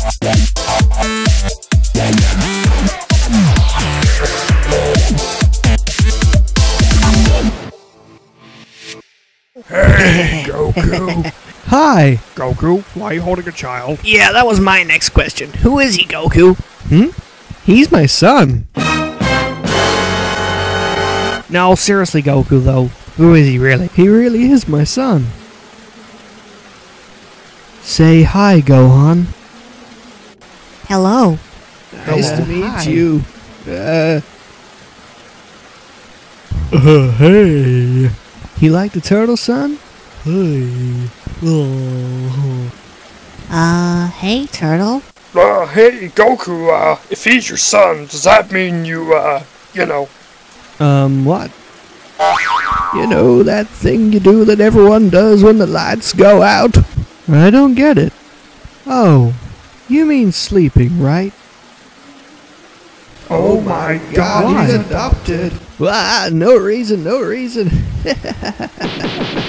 Hey, Goku. Hi. Goku, why are you holding a child? Yeah, that was my next question. Who is he, Goku? Hmm? He's my son. No, seriously, Goku, though. Who is he really? He really is my son. Say hi, Gohan. Hello. Nice to meet Hi. you. Uh, uh, hey. You like the turtle, son? Hey. Oh. Uh, hey, Turtle. Uh, hey, Goku, uh, if he's your son, does that mean you, uh, you know, Um, what? You know that thing you do that everyone does when the lights go out? I don't get it. Oh, you mean sleeping, right? Oh my god, Why? he's adopted. Ah, no reason, no reason.